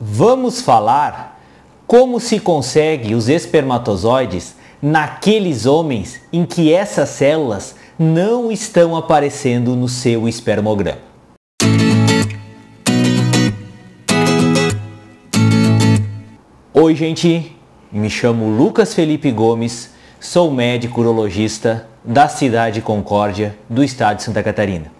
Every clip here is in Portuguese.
Vamos falar como se consegue os espermatozoides naqueles homens em que essas células não estão aparecendo no seu espermograma. Oi, gente, me chamo Lucas Felipe Gomes, sou médico urologista da cidade Concórdia, do estado de Santa Catarina.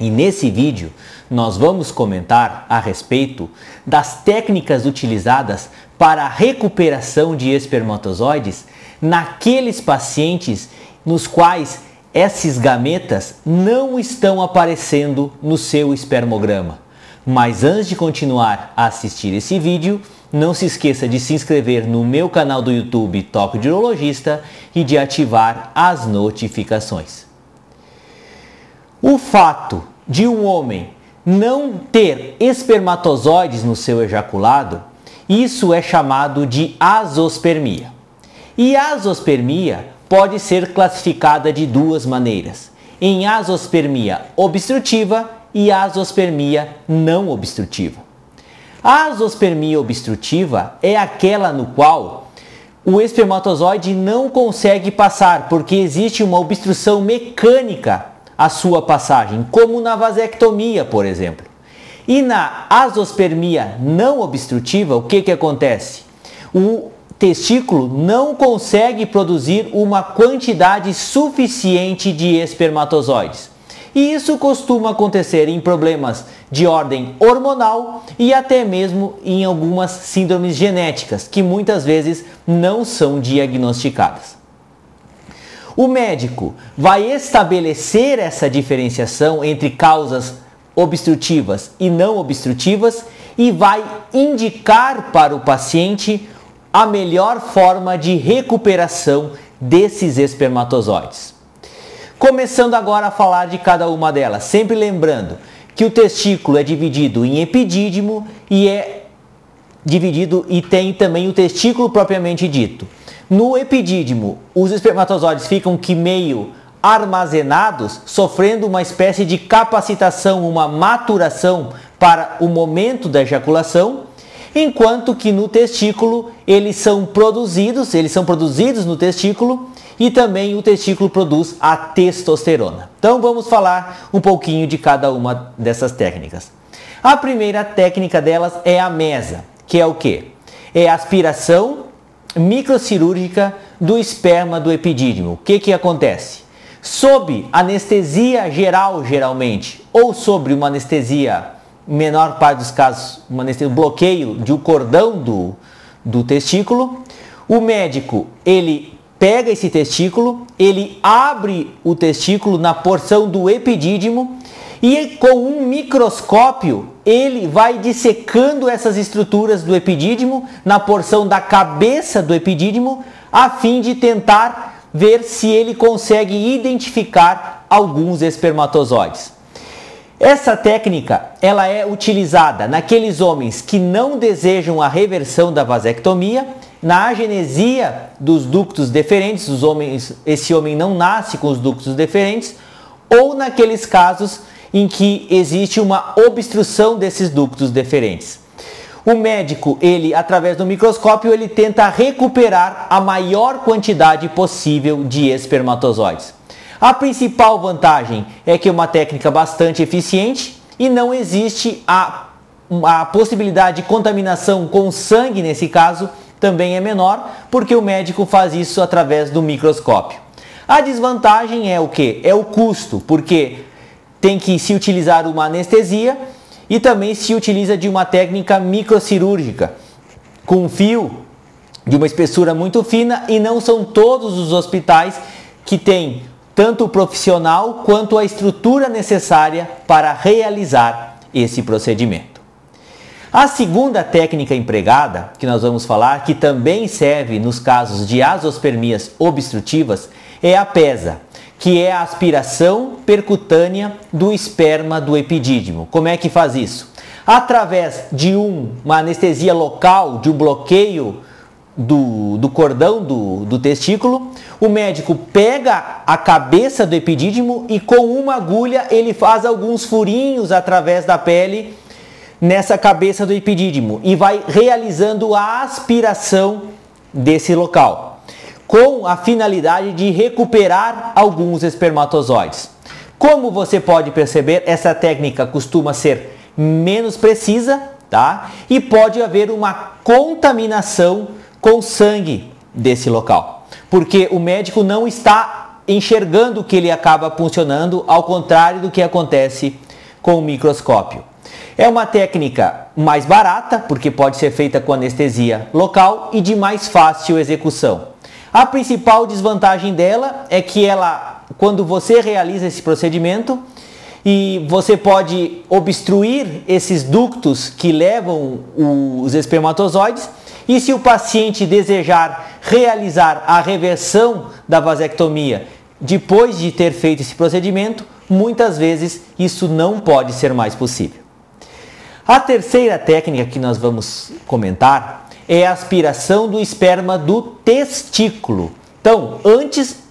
E nesse vídeo nós vamos comentar a respeito das técnicas utilizadas para a recuperação de espermatozoides naqueles pacientes nos quais esses gametas não estão aparecendo no seu espermograma. Mas antes de continuar a assistir esse vídeo, não se esqueça de se inscrever no meu canal do YouTube Toque de Urologista e de ativar as notificações. O fato de um homem não ter espermatozoides no seu ejaculado, isso é chamado de azospermia. E azospermia pode ser classificada de duas maneiras: em azospermia obstrutiva e azospermia não obstrutiva. A azospermia obstrutiva é aquela no qual o espermatozoide não consegue passar porque existe uma obstrução mecânica a sua passagem, como na vasectomia, por exemplo. E na azospermia não obstrutiva, o que, que acontece? O testículo não consegue produzir uma quantidade suficiente de espermatozoides. E isso costuma acontecer em problemas de ordem hormonal e até mesmo em algumas síndromes genéticas que muitas vezes não são diagnosticadas. O médico vai estabelecer essa diferenciação entre causas obstrutivas e não obstrutivas e vai indicar para o paciente a melhor forma de recuperação desses espermatozoides. Começando agora a falar de cada uma delas, sempre lembrando que o testículo é dividido em epidídimo e é dividido e tem também o testículo propriamente dito. No epidídimo, os espermatozoides ficam que meio armazenados, sofrendo uma espécie de capacitação, uma maturação para o momento da ejaculação, enquanto que no testículo eles são produzidos, eles são produzidos no testículo e também o testículo produz a testosterona. Então vamos falar um pouquinho de cada uma dessas técnicas. A primeira técnica delas é a mesa, que é o que? É aspiração microcirúrgica do esperma do epidídimo. O que, que acontece? Sob anestesia geral, geralmente, ou sobre uma anestesia, menor parte dos casos, uma anestesia, bloqueio de um cordão do, do testículo, o médico ele pega esse testículo, ele abre o testículo na porção do epidídimo e com um microscópio ele vai dissecando essas estruturas do epidídimo na porção da cabeça do epidídimo a fim de tentar ver se ele consegue identificar alguns espermatozoides. Essa técnica ela é utilizada naqueles homens que não desejam a reversão da vasectomia, na agenesia dos ductos deferentes, os homens, esse homem não nasce com os ductos deferentes, ou naqueles casos em que existe uma obstrução desses ductos deferentes. O médico, ele através do microscópio, ele tenta recuperar a maior quantidade possível de espermatozoides. A principal vantagem é que é uma técnica bastante eficiente e não existe a, a possibilidade de contaminação com sangue nesse caso também é menor, porque o médico faz isso através do microscópio. A desvantagem é o que? É o custo, porque tem que se utilizar uma anestesia e também se utiliza de uma técnica microcirúrgica com fio de uma espessura muito fina e não são todos os hospitais que têm tanto o profissional quanto a estrutura necessária para realizar esse procedimento. A segunda técnica empregada, que nós vamos falar, que também serve nos casos de azospermias obstrutivas, é a PESA que é a aspiração percutânea do esperma do epidídimo. Como é que faz isso? Através de um, uma anestesia local, de um bloqueio do, do cordão do, do testículo, o médico pega a cabeça do epidídimo e com uma agulha ele faz alguns furinhos através da pele nessa cabeça do epidídimo e vai realizando a aspiração desse local, com a finalidade de recuperar alguns espermatozoides. Como você pode perceber, essa técnica costuma ser menos precisa, tá? E pode haver uma contaminação com sangue desse local, porque o médico não está enxergando que ele acaba funcionando, ao contrário do que acontece com o microscópio. É uma técnica mais barata, porque pode ser feita com anestesia local e de mais fácil execução. A principal desvantagem dela é que ela, quando você realiza esse procedimento, e você pode obstruir esses ductos que levam os espermatozoides. E se o paciente desejar realizar a reversão da vasectomia depois de ter feito esse procedimento, muitas vezes isso não pode ser mais possível. A terceira técnica que nós vamos comentar é a aspiração do esperma do testículo. Então, antes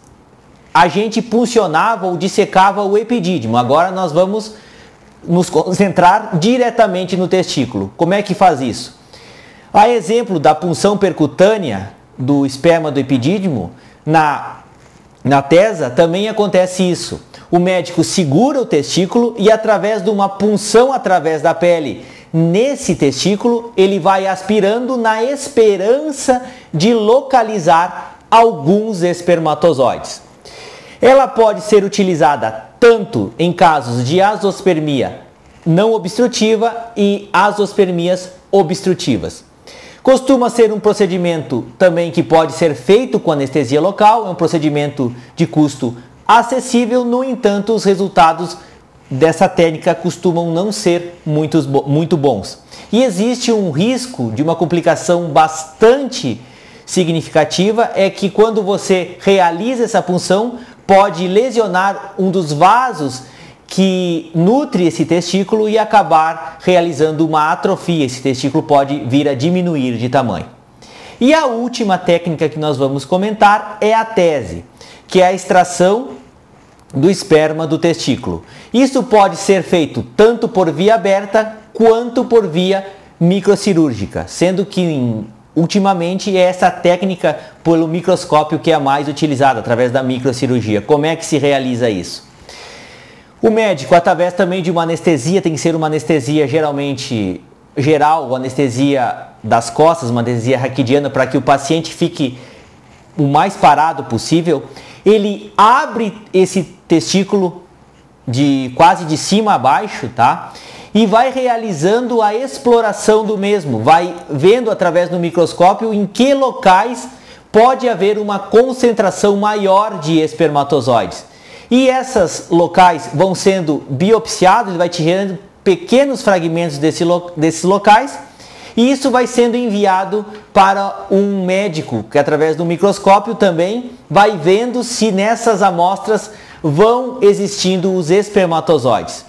a gente puncionava ou dissecava o epidídimo. Agora nós vamos nos concentrar diretamente no testículo. Como é que faz isso? A exemplo da punção percutânea do esperma do epidídimo, na, na tesa também acontece isso. O médico segura o testículo e através de uma punção através da pele nesse testículo, ele vai aspirando na esperança de localizar alguns espermatozoides. Ela pode ser utilizada tanto em casos de azospermia não obstrutiva e azospermias obstrutivas. Costuma ser um procedimento também que pode ser feito com anestesia local, é um procedimento de custo acessível, no entanto, os resultados dessa técnica costumam não ser muito, bons. E existe um risco de uma complicação bastante significativa, é que quando você realiza essa punção, pode lesionar um dos vasos que nutre esse testículo e acabar realizando uma atrofia. Esse testículo pode vir a diminuir de tamanho. E a última técnica que nós vamos comentar é a tese, que é a extração do esperma do testículo. Isso pode ser feito tanto por via aberta quanto por via microcirúrgica, sendo que Ultimamente é essa técnica pelo microscópio que é a mais utilizada através da microcirurgia. Como é que se realiza isso? O médico, através também de uma anestesia, tem que ser uma anestesia geralmente geral, ou anestesia das costas, uma anestesia raquidiana, para que o paciente fique o mais parado possível. Ele abre esse testículo de quase de cima a baixo, tá? e vai realizando a exploração do mesmo, vai vendo através do microscópio em que locais pode haver uma concentração maior de espermatozoides. E esses locais vão sendo biopsiados, vai tirando pequenos fragmentos desse lo desses locais e isso vai sendo enviado para um médico que através do microscópio também vai vendo se nessas amostras vão existindo os espermatozoides.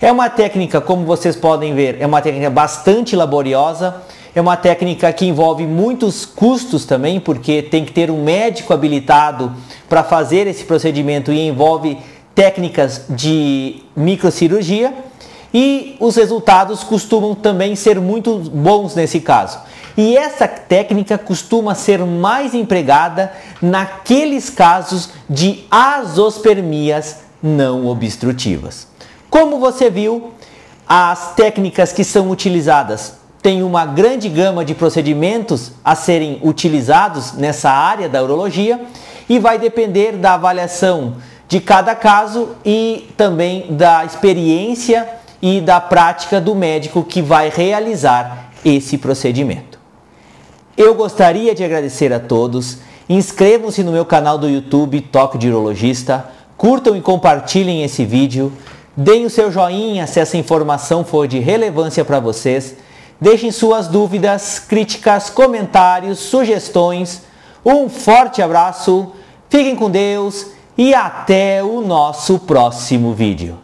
É uma técnica, como vocês podem ver, é uma técnica bastante laboriosa, é uma técnica que envolve muitos custos também, porque tem que ter um médico habilitado para fazer esse procedimento e envolve técnicas de microcirurgia e os resultados costumam também ser muito bons nesse caso. E essa técnica costuma ser mais empregada naqueles casos de azospermias não obstrutivas. Como você viu, as técnicas que são utilizadas têm uma grande gama de procedimentos a serem utilizados nessa área da urologia e vai depender da avaliação de cada caso e também da experiência e da prática do médico que vai realizar esse procedimento. Eu gostaria de agradecer a todos. Inscrevam-se no meu canal do YouTube Toque de Urologista, curtam e compartilhem esse vídeo. Deem o seu joinha se essa informação for de relevância para vocês. Deixem suas dúvidas, críticas, comentários, sugestões. Um forte abraço, fiquem com Deus e até o nosso próximo vídeo.